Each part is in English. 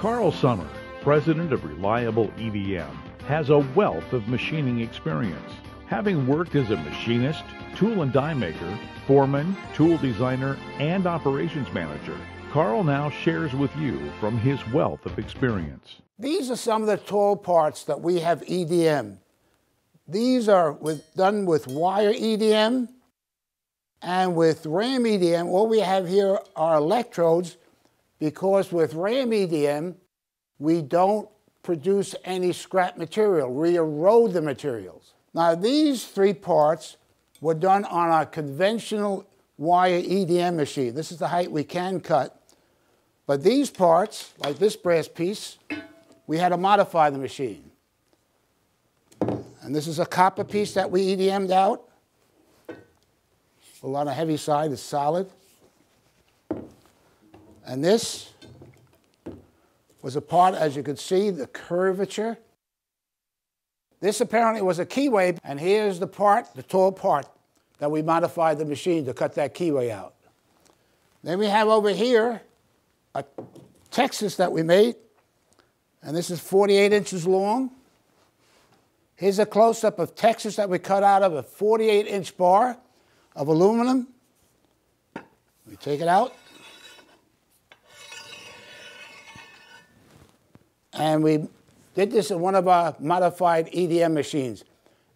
Carl Sommer, president of Reliable EDM, has a wealth of machining experience. Having worked as a machinist, tool and die maker, foreman, tool designer, and operations manager, Carl now shares with you from his wealth of experience. These are some of the tool parts that we have EDM. These are with, done with wire EDM and with RAM EDM. What we have here are electrodes because with RAM EDM, we don't produce any scrap material. We erode the materials. Now these three parts were done on a conventional wire EDM machine. This is the height we can cut. But these parts, like this brass piece, we had to modify the machine. And this is a copper piece that we EDM'd out. A lot of heavy side is solid. And this was a part, as you could see, the curvature. This apparently was a keyway, and here's the part, the tall part, that we modified the machine to cut that keyway out. Then we have over here a Texas that we made, and this is 48 inches long. Here's a close-up of Texas that we cut out of a 48-inch bar of aluminum. We take it out. And we did this in one of our modified EDM machines.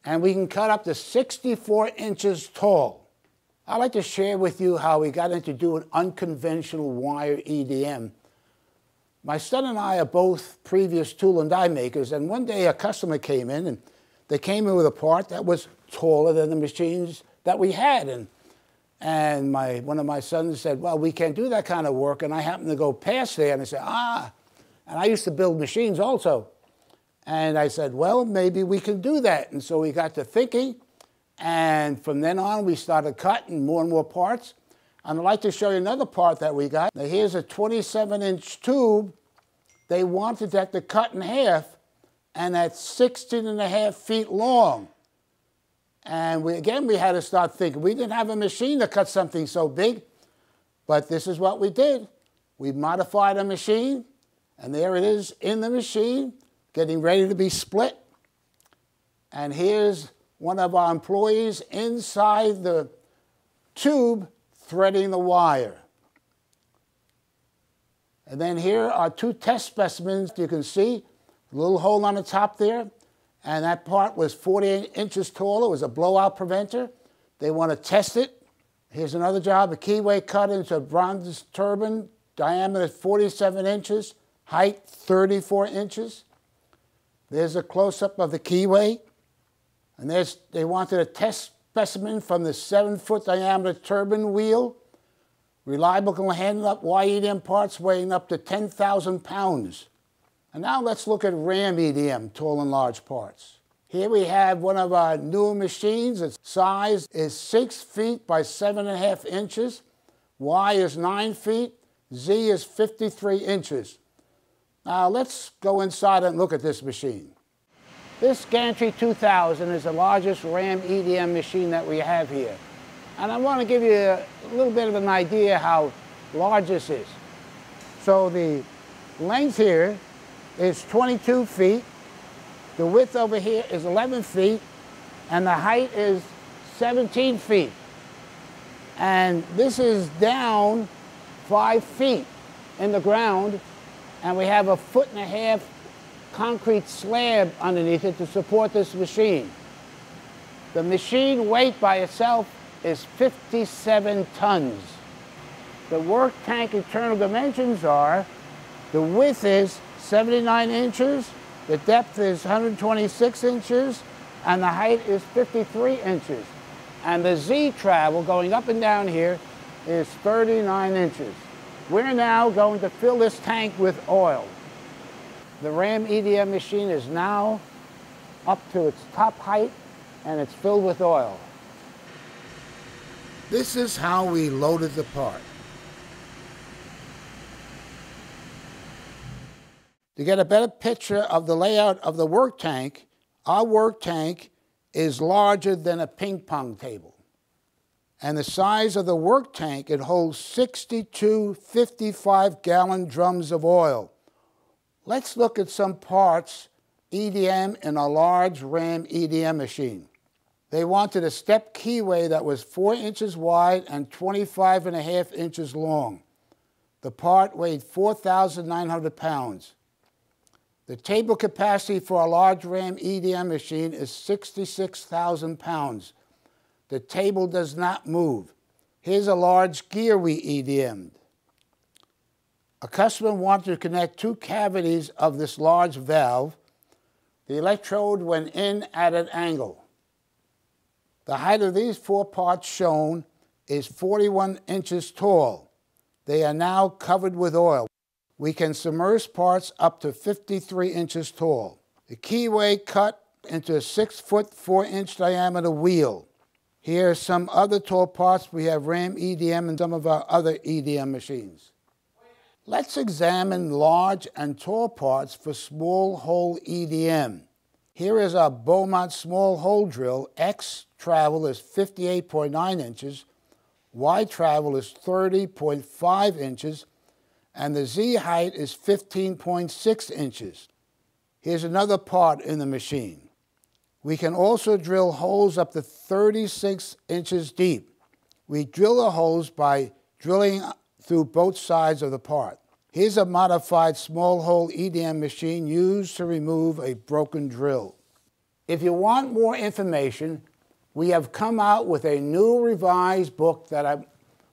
And we can cut up to 64 inches tall. I'd like to share with you how we got into doing unconventional wire EDM. My son and I are both previous tool and die makers, and one day a customer came in and they came in with a part that was taller than the machines that we had. And, and my, one of my sons said, well, we can't do that kind of work. And I happened to go past there and I said, ah, and I used to build machines also. And I said, well, maybe we can do that. And so we got to thinking, and from then on, we started cutting more and more parts. And I'd like to show you another part that we got. Now, here's a 27-inch tube. They wanted that to cut in half, and that's 16 and a half feet long. And we, again, we had to start thinking. We didn't have a machine to cut something so big, but this is what we did. We modified a machine, and there it is in the machine, getting ready to be split. And here's one of our employees inside the tube threading the wire. And then here are two test specimens. You can see a little hole on the top there. And that part was 48 inches tall. It was a blowout preventer. They want to test it. Here's another job, a keyway cut into a bronze turbine, diameter 47 inches, height 34 inches. There's a close-up of the keyway. And there's, they wanted a test specimen from the 7-foot diameter turbine wheel. Reliable can handle up wire EDM parts weighing up to 10,000 pounds. And now let's look at RAM EDM, tall and large parts. Here we have one of our newer machines. Its size is 6 feet by 7.5 inches. Y is 9 feet. Z is 53 inches. Now let's go inside and look at this machine. This Gantry 2000 is the largest RAM EDM machine that we have here. And I want to give you a little bit of an idea how large this is. So the length here is 22 feet. The width over here is 11 feet. And the height is 17 feet. And this is down five feet in the ground. And we have a foot and a half concrete slab underneath it to support this machine. The machine weight by itself is 57 tons. The work tank internal dimensions are, the width is 79 inches, the depth is 126 inches, and the height is 53 inches. And the Z travel going up and down here is 39 inches. We're now going to fill this tank with oil. The Ram EDM machine is now up to its top height and it's filled with oil. This is how we loaded the part. To get a better picture of the layout of the work tank, our work tank is larger than a ping pong table. And the size of the work tank, it holds 62 55 gallon drums of oil Let's look at some parts EDM in a large RAM EDM machine. They wanted a step keyway that was 4 inches wide and 25 and a half inches long. The part weighed 4,900 pounds. The table capacity for a large RAM EDM machine is 66,000 pounds. The table does not move. Here's a large gear we EDM'd. A customer wanted to connect two cavities of this large valve. The electrode went in at an angle. The height of these four parts shown is 41 inches tall. They are now covered with oil. We can submerge parts up to 53 inches tall. The keyway cut into a 6 foot 4 inch diameter wheel. Here are some other tall parts. We have RAM EDM and some of our other EDM machines. Let's examine large and tall parts for small hole EDM. Here is our Beaumont small hole drill. X travel is 58.9 inches, Y travel is 30.5 inches, and the Z height is 15.6 inches. Here's another part in the machine. We can also drill holes up to 36 inches deep. We drill the holes by drilling through both sides of the part. Here's a modified small hole EDM machine used to remove a broken drill. If you want more information, we have come out with a new revised book that I,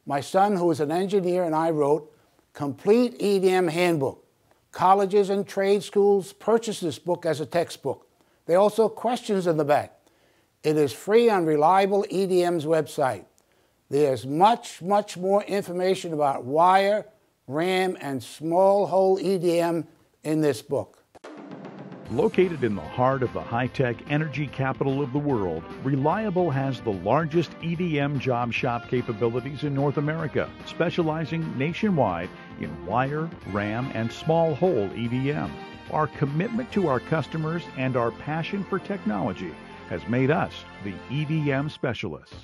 my son, who is an engineer, and I wrote, Complete EDM Handbook. Colleges and trade schools purchase this book as a textbook. There are also questions in the back. It is free on Reliable EDM's website. There's much, much more information about wire, RAM, and small hole EDM in this book. Located in the heart of the high tech energy capital of the world, Reliable has the largest EDM job shop capabilities in North America, specializing nationwide in wire, RAM, and small hole EDM. Our commitment to our customers and our passion for technology has made us the EDM specialists.